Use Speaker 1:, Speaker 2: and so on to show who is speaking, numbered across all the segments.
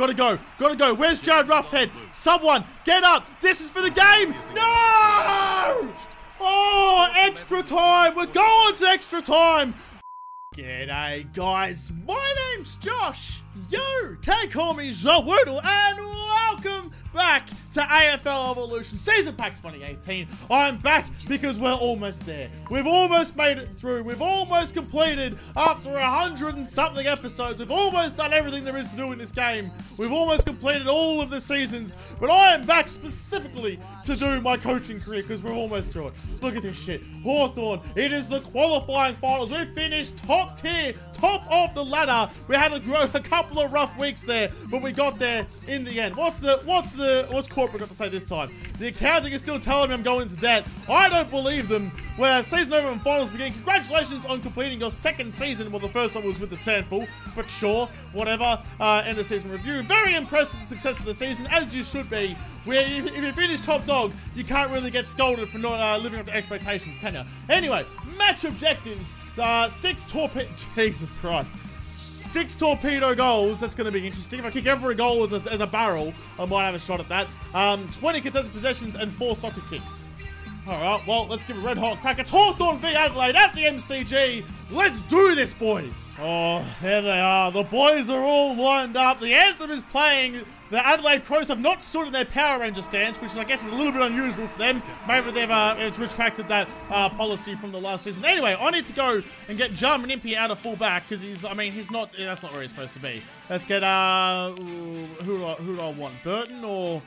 Speaker 1: Gotta go. Gotta go. Where's Jarryd Roughead? Someone, get up. This is for the game. No! Oh, extra time. We're going to extra time. G'day, guys. My name's Josh. You can call me JaWoodle, and welcome back to AFL Evolution Season Pack 2018. I'm back because we're almost there. We've almost made it through. We've almost completed after a hundred and something episodes. We've almost done everything there is to do in this game. We've almost completed all of the seasons, but I am back specifically to do my coaching career because we're almost through it. Look at this shit. Hawthorn. it is the qualifying finals. We finished top tier, top of the ladder. We had a, a couple of rough weeks there, but we got there in the end. What's the, what's the, what's corporate got to say this time. The accounting is still telling me I'm going into debt. I don't believe them. Where season over and finals begin. Congratulations on completing your second season. Well, the first one was with the Sandful, but sure, whatever. Uh, end of season review. Very impressed with the success of the season, as you should be. Where if, if you finish top dog, you can't really get scolded for not uh, living up to expectations, can you? Anyway, match objectives. Uh, six torpedo. Jesus Christ six torpedo goals. That's going to be interesting. If I kick every goal as a, as a barrel, I might have a shot at that. Um, 20 contested possessions and four soccer kicks. All right, well, let's give a red hot crack. It's Hawthorn v Adelaide at the MCG. Let's do this, boys. Oh, there they are. The boys are all lined up. The anthem is playing. The Adelaide Crows have not stood in their Power Ranger stance, which I guess is a little bit unusual for them. Maybe they've uh, retracted that uh, policy from the last season. Anyway, I need to go and get Jarman Impey out of fullback because he's, I mean, he's not, that's not where he's supposed to be. Let's get, uh, who who do I want? Burton or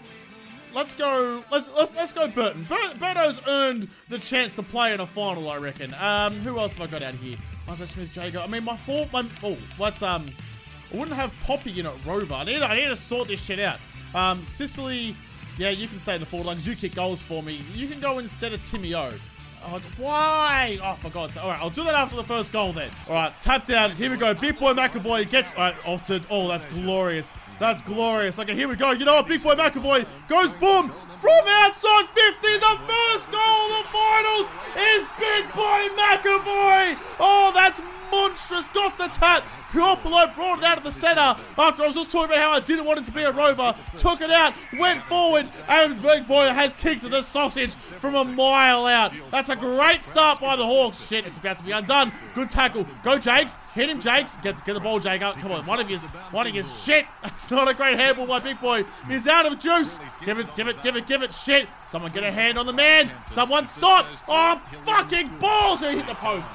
Speaker 1: let's go. Let's let's let's go. Burton. Bert, Berto's earned the chance to play in a final, I reckon. Um, who else have I got out here? Isaac Smith, Jago. I mean, my fault. My oh, what's um, I wouldn't have Poppy in at Rover. I need I need to sort this shit out. Um, Sicily. Yeah, you can stay in the forward line because you kick goals for me. You can go instead of Timmy O. Oh, why? Oh, for God's sake. All right, I'll do that after the first goal then. All right, tap down. Here we go. Big boy McAvoy gets... All right, altered. Oh, that's glorious. That's glorious. Okay, here we go. You know what? Big boy McAvoy goes boom from outside 50. The first goal of the finals is Big boy McAvoy. Oh, that's monstrous. Got the tap. Puopolo brought it out of the centre after I was just talking about how I didn't want it to be a rover. Took it out, went forward, and Big Boy has kicked the sausage from a mile out. That's a great start by the Hawks. Shit, it's about to be undone. Good tackle. Go, Jakes. Hit him, Jakes. Get, get the ball, Jake. Come on, one of his, one of his. Shit, that's not a great handball by Big Boy. He's out of juice. Give it, give it, give it, give it. Shit. Someone get a hand on the man. Someone stop. Oh, fucking balls. He hit the post.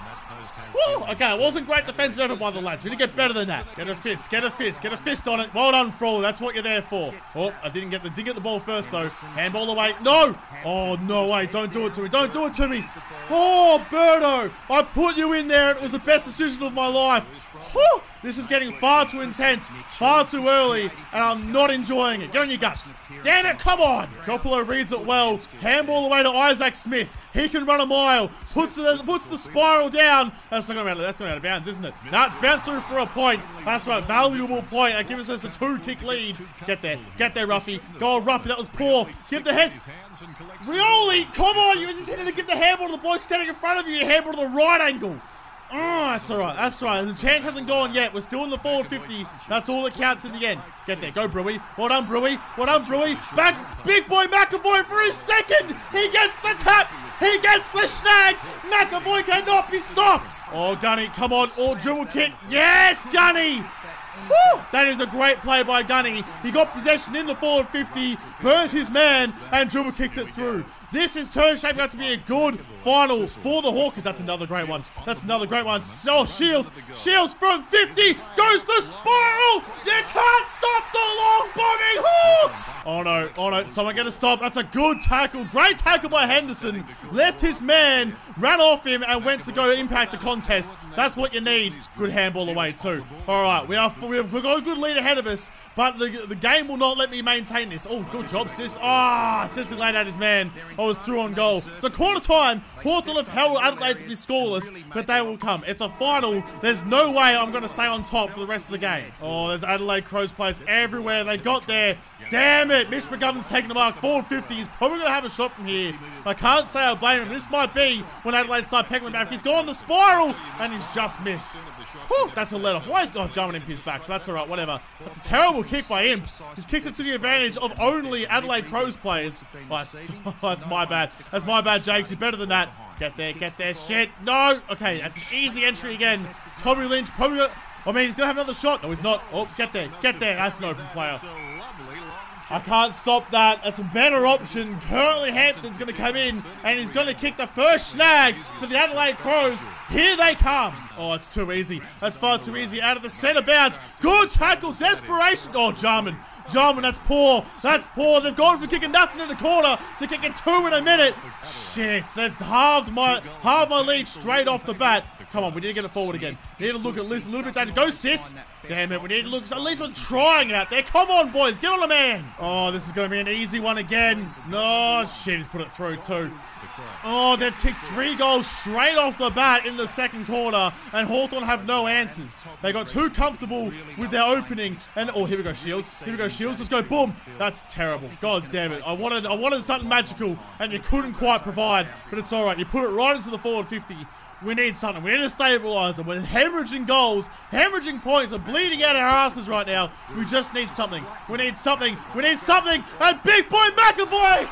Speaker 1: Woo! Okay, it wasn't great defensive effort by the lads. We need to get better than that. Get a fist, get a fist, get a fist on it. Well done, Frawley. That's what you're there for. Oh, I didn't get the did get the ball first though. Handball away. No! Oh no way! Don't do it to me! Don't do it to me! Oh, Birdo! I put you in there. It was the best decision of my life. Whew, this is getting far too intense, far too early, and I'm not enjoying it. Get on your guts. Damn it, come on. Puopolo reads it well. Handball away to Isaac Smith. He can run a mile. Puts the, puts the spiral down. That's not going to that's going out of bounds, isn't it? No, it's bounced through for a point. That's right, valuable point. That gives us a two-tick lead. Get there. Get there, Ruffy. Go, Ruffy. That was poor. Give the head. Rioli, come on. You were just needed to give the handball to the bloke standing in front of you. You handball to the right angle. Oh, that's all right. That's right. The chance hasn't gone yet. We're still in the forward 50. That's all that counts in the end. Get there. Go, Brewy. Well done, Brewy. Well done, Brewy. Back. Big boy McAvoy for his second. He gets the taps. He gets the snags. McAvoy cannot be stopped. Oh, Gunny. Come on. Oh, dribble kick. Yes, Gunny. That is a great play by Gunny. He got possession in the forward 50, burnt his man, and dribble kicked it through. This is turn shaping out to be a good final for the Hawkers. That's another great one. That's another great one. Oh, Shields. Shields from 50 goes the spiral. You can't stop the long bombing Hawks. Oh, no. Oh, no. Someone get a stop. That's a good tackle. Great tackle by Henderson. Left his man, ran off him, and went to go impact the contest. That's what you need. Good handball away, too. All right. We are, we have, got a good lead ahead of us, but the, the game will not let me maintain this. Oh, good job, sis. Ah, oh, Sissy laid out his man. I was through on goal. So quarter time, Hawthorn have held Adelaide to be scoreless, but they will come. It's a final. There's no way I'm going to stay on top for the rest of the game. Oh, there's Adelaide Crows players everywhere. They got there. Damn it. Mitch McGovern's taking the mark. 450. He's probably going to have a shot from here. I can't say I blame him. This might be when Adelaide start pegging back. He's gone the spiral, and he's just missed. Whew, that's a let off. Why is oh, Jarman Imp his back? That's alright, whatever. That's a terrible kick by Imp. He's kicked it to the advantage of only Adelaide Crows players. Oh, that's, oh, that's my bad. That's my bad, Jakes. You're better than that. Get there, get there. Shit. No. Okay, that's an easy entry again. Tommy Lynch probably. I mean, he's going to have another shot. No, he's not. Oh, get there. Get there. That's an open player. I can't stop that. That's a better option. Curtly Hampton's going to come in and he's going to kick the first snag for the Adelaide Crows. Here they come. Oh, it's too easy. That's far too easy. Out of the centre bounce. Good tackle. Desperation. Oh, Jarman. Jarman, that's poor. That's poor. They've gone from kicking nothing in the corner to kicking two in a minute. Shit. They've halved my, halved my lead straight off the bat. Come on, we need to get it forward again. We need to look at this a little bit down. Go, sis. Damn it, we need to look. At least we're trying out there. Come on, boys. Get on the man. Oh, this is going to be an easy one again. No, shit, he's put it through too. Oh, they've kicked three goals straight off the bat in the second quarter, and Hawthorn have no answers. They got too comfortable with their opening, and oh, here we go, Shields. Here we go, Shields. Let's go, boom. That's terrible. God damn it. I wanted, I wanted something magical, and you couldn't quite provide, but it's all right. You put it right into the forward 50. We need something. We need a stabilizer. We're hemorrhaging goals, hemorrhaging points. We're bleeding out our asses right now. We just need something. We need something. We need something. And big boy McAvoy!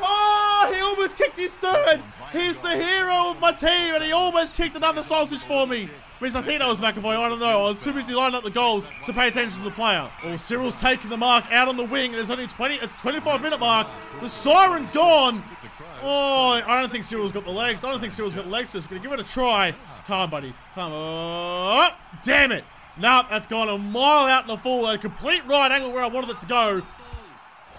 Speaker 1: Oh, he almost kicked his third. He's the hero of my team, and he almost kicked another sausage for me. Which I think that was McAvoy. I don't know. I was too busy lining up the goals to pay attention to the player. Oh, Cyril's taking the mark out on the wing. And there's only 20. It's 25 minute mark. The siren's gone. Oh, I don't think Cyril's got the legs. I don't think Cyril's got the legs, so he's going to give it a try. Come on, buddy. Come on. Damn it. Nope, that's gone a mile out in the full. A complete right angle where I wanted it to go.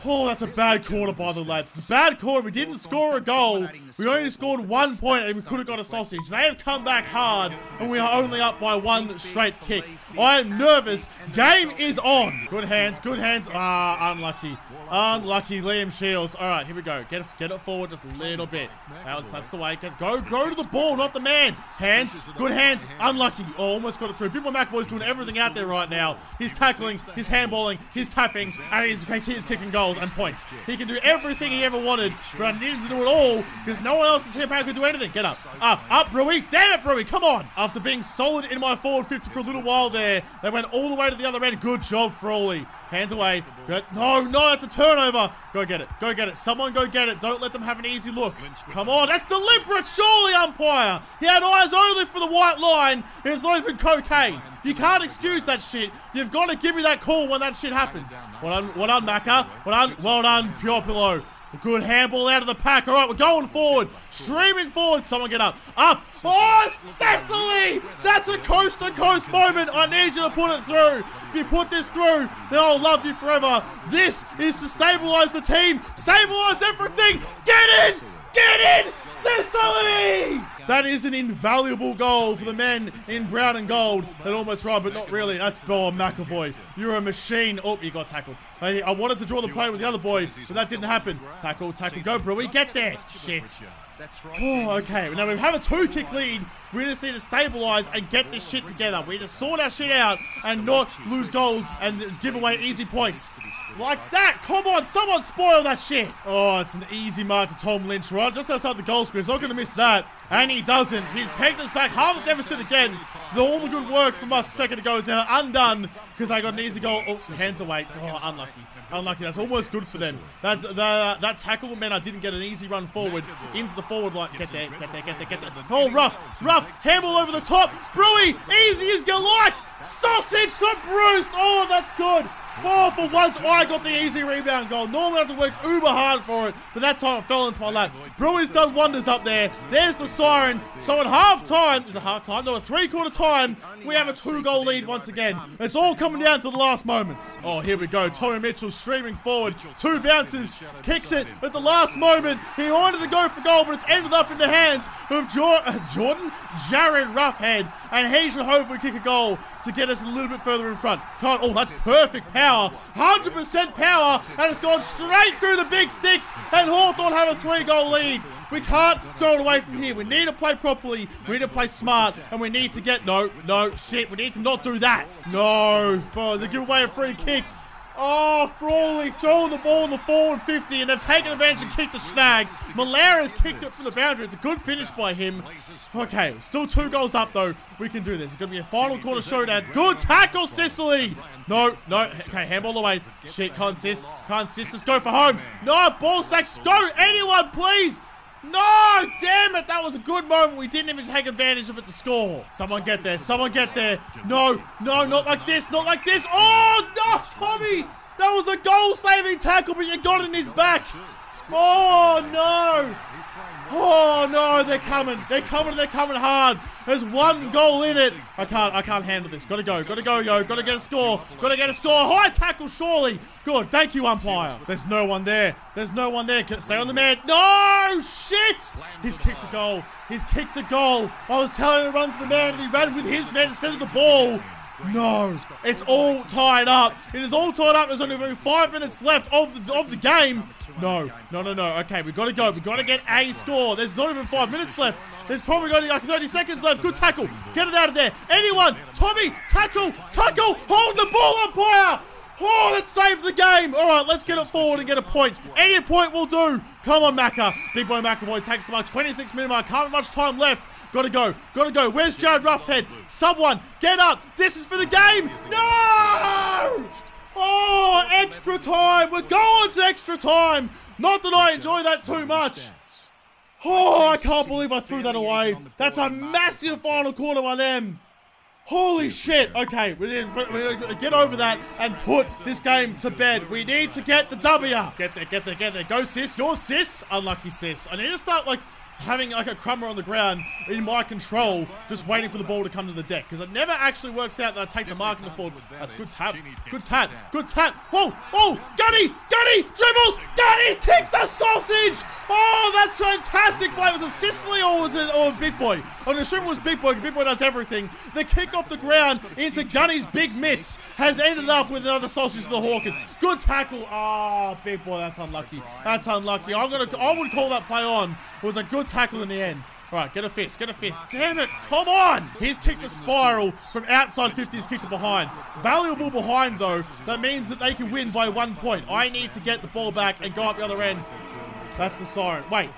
Speaker 1: Oh, that's a bad quarter by the lads. It's a bad quarter. We didn't score a goal. We only scored one point and we could have got a sausage. They have come back hard and we are only up by one straight kick. I am nervous. Game is on. Good hands, good hands. Ah, unlucky. Unlucky Liam Shields. All right, here we go. Get it, get it forward just a little bit. That's, that's the way. Go, go to the ball, not the man. Hands, good hands. Unlucky. Oh, almost got it through. Bimbo McAvoy's doing everything out there right now. He's tackling, he's handballing, he's tapping, and he's, he's kicking goals and points. He can do everything he ever wanted, but I need him to do it all because no one else in Team Power could do anything. Get up, up, up, Brewy. Damn it, Brewy, come on. After being solid in my forward 50 for a little while there, they went all the way to the other end. Good job, Frawley. Hands away. No, no, that's a turnover. Go get it. Go get it. Someone go get it. Don't let them have an easy look. Come on. That's deliberate, surely, umpire. He had eyes only for the white line. It's not even cocaine. You can't excuse that shit. You've got to give me that call when that shit happens. Well done, well done Macca. Well done, well done, Puopolo. A good handball out of the pack. All right, we're going forward. Streaming forward. Someone get up. Up. Oh, Sicily! That's a coast-to-coast moment. I need you to put it through. If you put this through, then I'll love you forever. This is to stabilize the team. Stabilize everything. Get in! Get in! Sicily! That is an invaluable goal for the men in brown and gold. That almost right, but not really. That's Bob McAvoy. You're a machine. Oh, you got tackled. I, I wanted to draw the play with the other boy, but that didn't happen. Tackle, tackle, go, bro. We get there. Shit. Oh, okay. Now we have a two-kick lead. We just need to stabilize and get this shit together. We need to sort our shit out and not lose goals and give away easy points. Like that! Come on, someone spoil that shit! Oh, it's an easy mark to Tom Lynch, right? Just outside the goal square. He's not going to miss that. And he doesn't. He's pegged us back half the deficit again. The, all the good work from us a second ago is now undone because they got an easy goal. Oh, hands away. Oh, unlucky. Unlucky. That's almost good for them. That the, that tackle meant I didn't get an easy run forward into the forward line. Get there, get there, get there, get there. Oh, rough, rough. Handball over the top. Brewy, easy as you like. Sausage to Breust. Oh, that's good. Oh, for once, I got the easy rebound goal. Normally I have to work uber hard for it, but that time it fell into my lap. Brewy's done wonders up there. There's the siren. So at half time, is it half time? No, at three quarter time, we have a two goal lead once again. It's all coming down to the last moments. Oh, here we go. Tommy Mitchell streaming forward. Two bounces, kicks it at the last moment. He wanted to go for goal, but it's ended up in the hands of jo uh, Jordan, Jarryd Roughead. And he should hopefully kick a goal to get us a little bit further in front. Can't, oh, that's perfect power power, 100% power, and it's gone straight through the big sticks, and Hawthorn have a three-goal lead. We can't throw it away from here. We need to play properly. We need to play smart. And we need to get... No, no, shit. We need to not do that. No, for the give away a free kick. Oh, Frawley throwing the ball in the forward 50 and they've taken advantage and kicked the snag. Milera's kicked it from the boundary. It's a good finish by him. Okay, still two goals up though. We can do this. It's going to be a final quarter showdown. Good tackle, Sicily. No, no. Okay, handball away. Shit, can't sis. Can't sis. Let's go for home. No, ball sacks. Go. Anyone, please. No! Damn it! That was a good moment. We didn't even take advantage of it to score. Someone get there. Someone get there. No, no, not like this. Not like this. Oh, no, Tommy! That was a goal-saving tackle, but you got in his back. Oh, no. Oh no, they're coming. They're coming. They're coming hard. There's one goal in it. I can't. I can't handle this. Gotta go. Gotta go, yo. Gotta get a score. Gotta get a score. High tackle, surely. Good. Thank you, umpire. There's no one there. There's no one there. Stay on the man. No shit. He's kicked a goal. He's kicked a goal. I was telling him to run to the man, and he ran with his man instead of the ball. No, it's all tied up. It is all tied up. There's only five minutes left of the of the game. No, no, no, no. Okay, we've got to go. We've got to get a score. There's not even five minutes left. There's probably only like 30 seconds left. Good tackle. Get it out of there. Anyone. Tommy, tackle, tackle. Hold the ball, umpire. Oh, let's save the game. All right, let's get it forward and get a point. Any point will do. Come on, Macca. Big boy McAvoy takes the mark. 26 minute mark. Can't much time left. Gotta go. Gotta go. Where's Jarryd Roughead? Someone, get up. This is for the game. No! Oh, extra time. We're going to extra time. Not that I enjoy that too much. Oh, I can't believe I threw that away. That's a massive final quarter by them. Holy shit. Okay, we need, to get over that and put this game to bed. We need to get the W. Get there, get there, get there. Go, sis. Your sis. Unlucky sis. I need to start, like, having like a crummer on the ground in my control, just waiting for the ball to come to the deck. Because it never actually works out that I take the mark in the forward. That's good tap. Good tap. Good tap. Whoa, whoa, Gunny, Gunny, dribbles. Gunny's kicked the sausage. Oh, that's fantastic play. Was it Sicily or was it or Big Boy? I'm assuming it was Big Boy. Big Boy does everything. The kick off the ground into Gunny's big mitts has ended up with another sausage for the Hawkers. Good tackle. Ah, oh, Big Boy, that's unlucky. That's unlucky. I'm gonna. I would call that play on. It was a good tackle in the end. All right, get a fist, get a fist. Damn it, come on! He's kicked a spiral from outside 50, he's kicked it behind. Valuable behind, though. That means that they can win by one point. I need to get the ball back and go up the other end. That's the siren. Wait,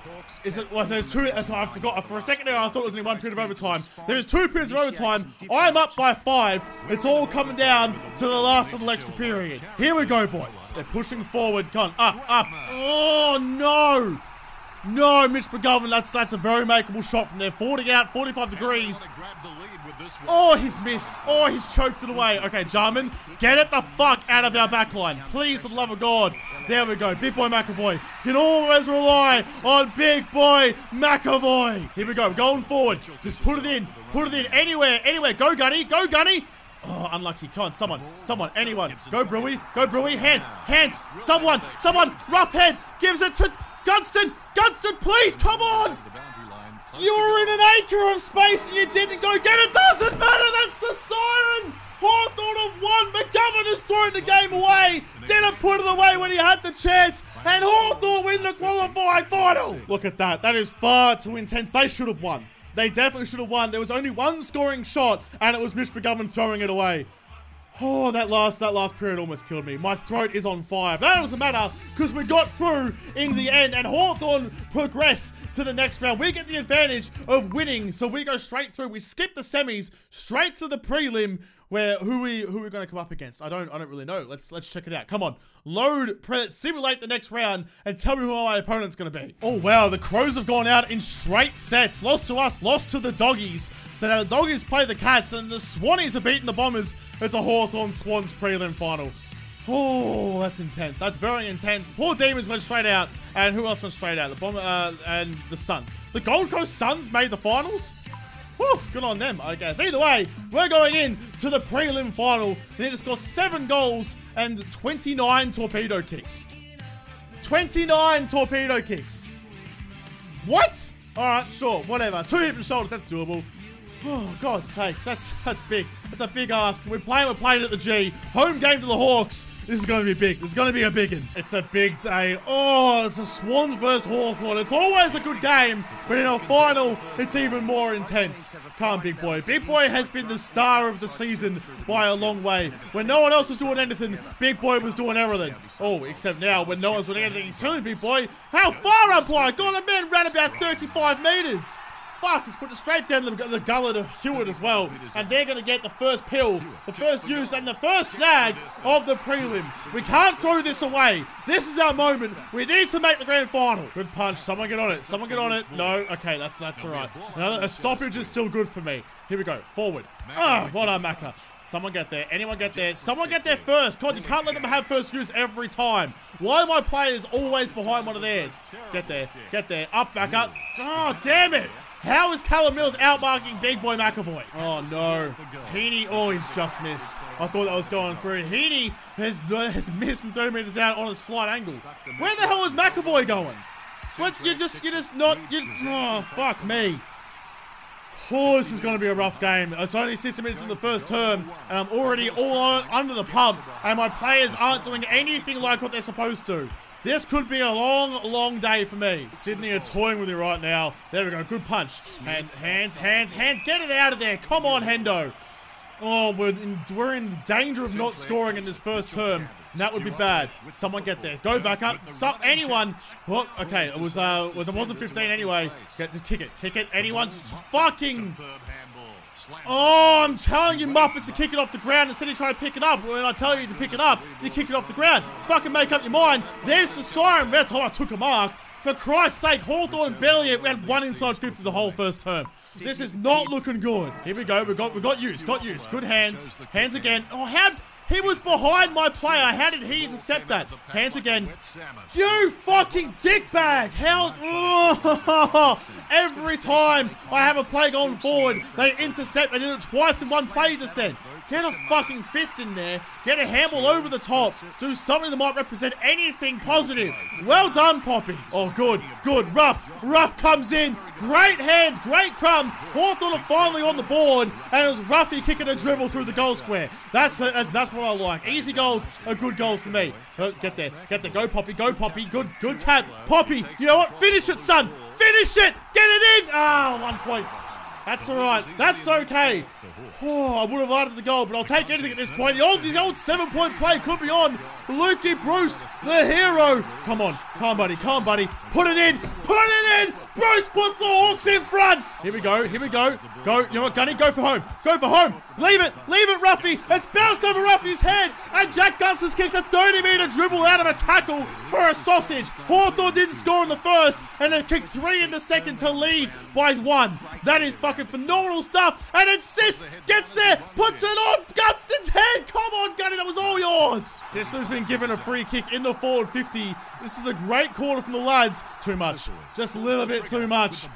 Speaker 1: is it? Well, there's two. I forgot. For a second there, I thought it was only one period of overtime. There's two periods of overtime. I'm up by five. It's all coming down to the last little extra period. Here we go, boys. They're pushing forward. Come on, up, up. Oh no! No, Mitch McGovern, that's that's a very makeable shot from there. 40 out, 45 degrees. Oh, he's missed. Oh, he's choked it away. Okay, Jarman, get it the fuck out of our backline. Please, for the love of God. There we go. Big boy McAvoy. Can always rely on big boy McAvoy. Here we go. Going forward. Just put it in. Put it in anywhere. Anywhere. Go, Gunny. Go, Gunny. Oh, unlucky. Come on, someone. Someone. Anyone. Go, Brewy. Go, Brewy. Hands. Hands. Someone. Someone. Roughead. Gives it to Gunston. Gunston, please. Come on. You were in an acre of space and you didn't go get it. Doesn't matter. That's the siren. Hawthorn have won. McGovern has thrown the game away. Didn't put it away when he had the chance. And Hawthorn win the qualifying final. Look at that. That is far too intense. They should have won. They definitely should have won. There was only one scoring shot, and it was Mitch McGovern throwing it away. Oh, that last that last period almost killed me. My throat is on fire. That doesn't matter because we got through in the end and Hawthorn progress to the next round. We get the advantage of winning, so we go straight through. We skip the semis straight to the prelim where who we who we're going to come up against. I don't I don't really know. Let's let's check it out. Come on, load, pre- simulate the next round, and tell me who my opponent's going to be. Oh wow, the Crows have gone out in straight sets. Lost to us, lost to the Doggies. So now the Doggies play the Cats, and the Swannies have beaten the Bombers. It's a Hawthorn Swans prelim final. Oh, that's intense. That's very intense. Poor Demons went straight out, and who else went straight out? The Bomber uh, and the Suns. The Gold Coast Suns made the finals. Good on them, I guess. Either way, we're going in to the prelim final. They to score seven goals and 29 torpedo kicks. 29 torpedo kicks. What? All right, sure, whatever. Two hip and shoulders, that's doable. Oh, God's sake. That's that's big. That's a big ask. We're playing, we're playing at the G. Home game to the Hawks. This is going to be big. This is going to be a big one. It's a big day. Oh, it's a Swans versus Hawthorn. It's always a good game, but in a final, it's even more intense. Come Big Boy. Big Boy has been the star of the season by a long way. When no one else was doing anything, Big Boy was doing everything. Oh, except now, when no one's doing anything, he's certainly Big Boy. How far, umpire? God, the man ran about 35 metres fuck, he's put it straight down the, the gullet of Hewitt as well. And they're going to get the first pill, the first use, and the first snag of the prelim. We can't throw this away. This is our moment. We need to make the grand final. Good punch. Someone get on it. Someone get on it. No. Okay, that's that's all right. a stoppage is still good for me. Here we go. Forward. Ah, well done, Macca. Someone get there. Anyone get there. Someone get there first. God, you can't let them have first use every time. Why are my players always behind one of theirs? Get there. Get there. Up, back up. Oh, damn it. How is Callum Mills outmarking Big Boy McAvoy? Oh no. Heeney, oh, he's just missed. I thought that was going through. Heeney has, has missed from 30 meters out on a slight angle. Where the hell is McAvoy going? What, You're just, you're just not, you, oh, fuck me. Oh, this is going to be a rough game. It's only 60 minutes in the first term, and I'm already all on, under the pump, and my players aren't doing anything like what they're supposed to. This could be a long, long day for me. Sydney are toying with me right now. There we go. Good punch. And hands, hands, hands. Get it out of there. Come on, Hendo. Oh, we're in, we're in danger of not scoring in this first term. that would be bad. Someone get there. Go back up. Some, anyone. Well, okay. It was uh, it wasn't 15 anyway. Get, just kick it. Kick it. Anyone. Fucking. Oh, I'm telling you, Muppets, to kick it off the ground instead of trying to pick it up. When I tell you to pick it up, you kick it off the ground. Fucking make up your mind. There's the siren. That's how I took a mark. For Christ's sake, Hawthorn barely we had one inside 50 the whole first term. This is not looking good. Here we go. We got we got use. Got use. Good hands. Hands again. Oh, how he was behind my player. How did he intercept that? Hands again. You fucking dickbag. How... Oh, every time I have a play going forward, they intercept. They did it twice in one play just then. Get a fucking fist in there. Get a handle over the top. Do something that might represent anything positive. Well done, Poppy. Oh, good, good. Rough. Rough comes in. Great hands, great crumb. Hawthorn are finally on the board, and it was Ruffy kicking a dribble through the goal square. That's, a, that's that's what I like. Easy goals are good goals for me. Get there, get there. Go Poppy, go Poppy. Good, good tap. Poppy, you know what? Finish it, son. Finish it. Get it in. Ah, oh, one point. That's all right. That's okay. Oh, I would have added the goal, but I'll take anything at this point. The old, this old seven-point play could be on. Lukey Breust, the hero. Come on. Come on, buddy. Come on, buddy. Put it in. Put it in. Breust puts the Hawks in front. Here we go. Here we go. Go. You know what, Gunny? Go for home. Go for home. Leave it. Leave it, Ruffy. It's bounced over Ruffy's head. And Jack Gunston's kicked a 30-meter dribble out of a tackle for a sausage. Hawthorn didn't score in the first, and then kicked three in the second to lead by one. That is fucking phenomenal stuff. And then Sis gets there, puts it on Gunston's head. Come on, Gunny. That was all yours. Sicily has been given a free kick in the forward 50. This is a great quarter from the lads. Too much. Just a little bit too much.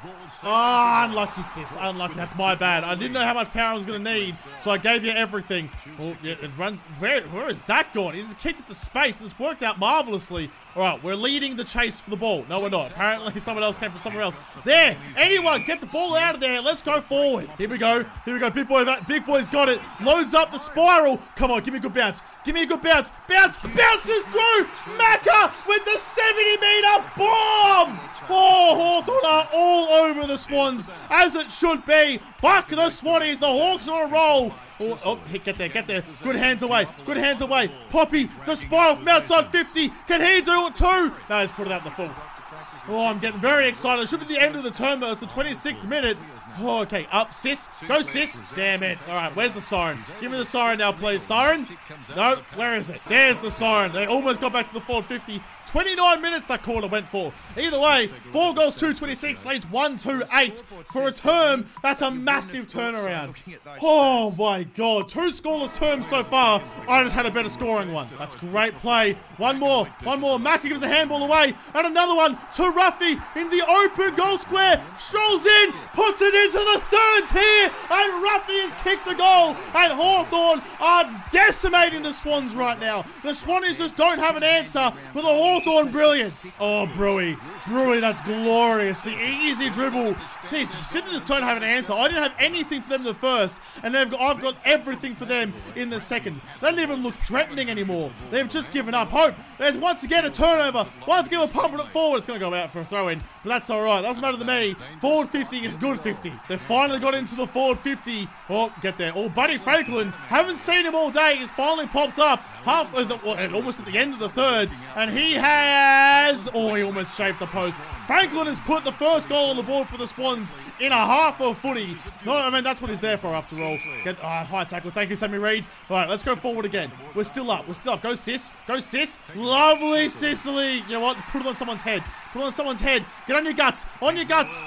Speaker 1: Ah, oh, unlucky, sis. Unlucky. That's my bad. I didn't know how much power I was going to need, so I gave you everything. Well, yeah, run. Where, where is that gone? He's just kicked it to space, and it's worked out marvelously. All right, we're leading the chase for the ball. No, we're not. Apparently, someone else came from somewhere else. There. Anyone, get the ball out of there. Let's go forward. Here we go. Here we go. Big boy. Big boy's got it. Loads up the spiral. Come on, give me a good bounce. Give me a good bounce. Bounce. Bounces through. Macca with the 70 meter bomb. Oh, Hawthorn are all over the Swans, as it should be. Fuck the Swannies. The Hawks are on a roll. Oh, oh, get there, get there. Good hands away. Good hands away. Poppy, the spiral from outside 50. Can he do it too? No, he's put it out in the full. Oh, I'm getting very excited. It should be the end of the term, though. It's the 26th minute. Oh, okay. Up, sis. Go, sis. Damn it. All right, where's the siren? Give me the siren now, please. Siren? No, where is it? There's the siren. They almost got back to the forward 50. 29 minutes that quarter went for. Either way, 4 goals, 226 leads 1-2-8. For a term, that's a massive turnaround. Oh my god. Two scoreless terms so far. I just had a better scoring one. That's great play. One more. One more. Macca gives the handball away. And another one to Ruffy in the open goal square. Strolls in. Puts it into the third tier. And Ruffy has kicked the goal. And Hawthorn are decimating the Swans right now. The Swannies just don't have an answer for the Hawthorn brilliance. Oh, Brewy. Brewy, that's glorious. The easy dribble. Jeez, Sydney just don't have an answer. I didn't have anything for them in the first. And they've got, I've got everything for them in the second. They don't even look threatening anymore. They've just given up hope. There's once again a turnover. Once again, we're pumping it forward. It's going to go out for a throw in, but that's all right. Doesn't matter to me. Forward 50 is good 50. They finally got into the forward 50. Oh, get there. Oh, Buddy Franklin. Haven't seen him all day. He's finally popped up half, uh, well, almost at the end of the third, and he has. Oh, he almost shaved the post. Franklin has put the first goal on the board for the Swans in a half of footy. No, I mean that's what he's there for after all. Get oh, high tackle. Thank you, Sammy Reid. All right, let's go forward again. We're still up. We're still up. Go sis. Go sis. Lovely Sicily. You know what? Put it on someone's head. Put it on someone's head. Get on your guts. On your guts.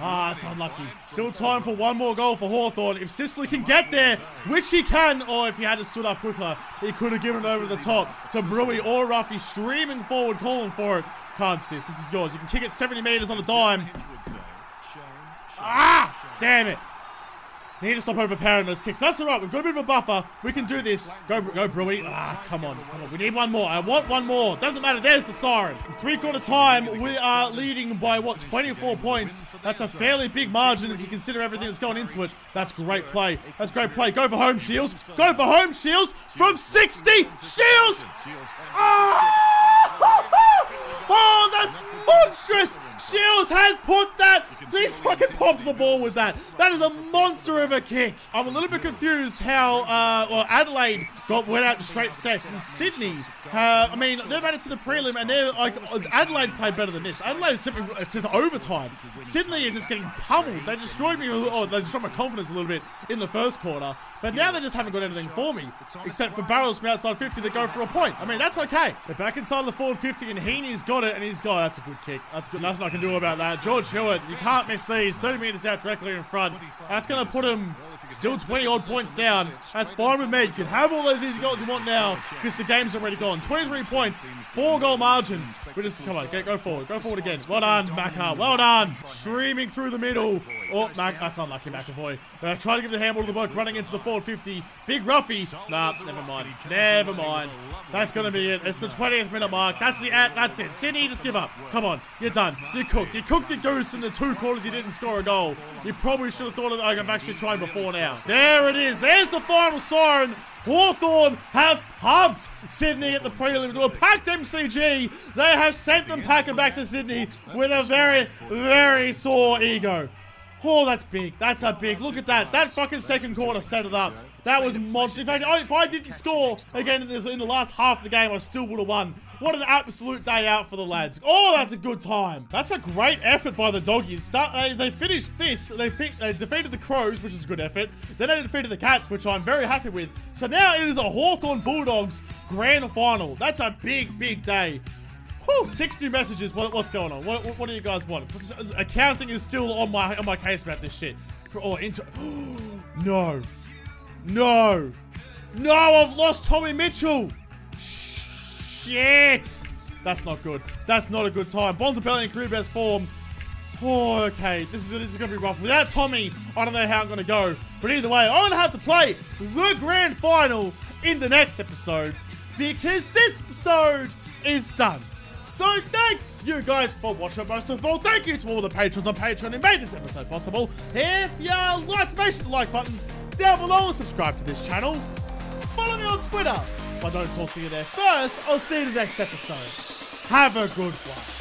Speaker 1: Ah, it's unlucky. Still time for one more goal for Hawthorn. If Sicily can get there, which he can, or if he had stood up quicker, he could have given it over the top to Brewy or Ruffy streaming forward, calling for it. Can't sis. This is yours. You can kick it 70 meters on a dime. Ah! Damn it. Need to stop overpowering those kicks. That's all right. We've got a bit of a buffer. We can do this. Go, go, Brewy. Ah, come on. Come on. We need one more. I want one more. Doesn't matter. There's the siren. Three-quarter time, we are leading by, what, 24 points. That's a fairly big margin if you consider everything that's going into it. That's great play. That's great play. Go for home, Shields. Go for home, Shields. From 60. Shields. Ah! Oh, that's monstrous! Shields has put that. He's fucking popped the ball with that. That is a monster of a kick. I'm a little bit confused how uh, well, Adelaide got went out to straight sets and Sydney. Uh, I mean, they made it to the prelim and they're like Adelaide played better than this. Adelaide simply it's just overtime. Sydney are just getting pummeled. They destroyed me. Oh, they destroyed my confidence a little bit in the first quarter. But now they just haven't got anything for me except for barrels from outside 50 that go for a point. I mean, that's okay. They're back inside the forward 50 and Heeney's got it and he's. Oh, that's a good kick. That's good. Nothing I can do about that. George Hewitt, you can't miss these. 30 meters out directly in front. That's going to put him still 20 odd points down. That's fine with me. You can have all those easy goals you want now because the game's already gone. 23 points, four goal margin. We just come on, go forward, go forward again. Well done, Macca. Well done. Streaming through the middle. Oh, Mac, that's unlucky, McAvoy. Uh, try to give the handball to the bloke running into the forward 50. Big Ruffy. Nah, never mind. Never mind. That's gonna be it. It's the 20th minute mark. That's the uh, that's it. Sydney, just give up. Come on, you're done. You're cooked. You cooked your goose in the two quarters. You didn't score a goal. You probably should have thought of. I've actually tried before now. There it is. There's the final siren. Hawthorn have pumped Sydney at the prelim to a packed MCG. They have sent them packing back to Sydney with a very, very sore ego. Oh, that's big. That's a big. Look at that. That fucking second quarter set it up. That was monster. In fact, if I didn't score again in, the last half of the game, I still would have won. What an absolute day out for the lads. Oh, that's a good time. That's a great effort by the doggies. Start, they, they finished fifth. They, they defeated the Crows, which is a good effort. Then they defeated the Cats, which I'm very happy with. So now it is a Hawthorn Bulldogs grand final. That's a big, big day. Whew, six new messages. What, what's going on? What, what, do you guys want? Uh, accounting is still on my on my case about this shit. Oh, into no. No. No, I've lost Tommy Mitchell. Shit. That's not good. That's not a good time. Bontempelli in career best form. Oh, okay. This is this is gonna be rough. Without Tommy, I don't know how I'm gonna go. But either way, I'm gonna have to play the grand final in the next episode because this episode is done. So thank you guys for watching. Most of all, thank you to all the patrons on Patreon who made this episode possible. If you liked, make sure the like button down below and subscribe to this channel. Follow me on Twitter. If I don't talk to you there first, I'll see you in the next episode. Have a good one.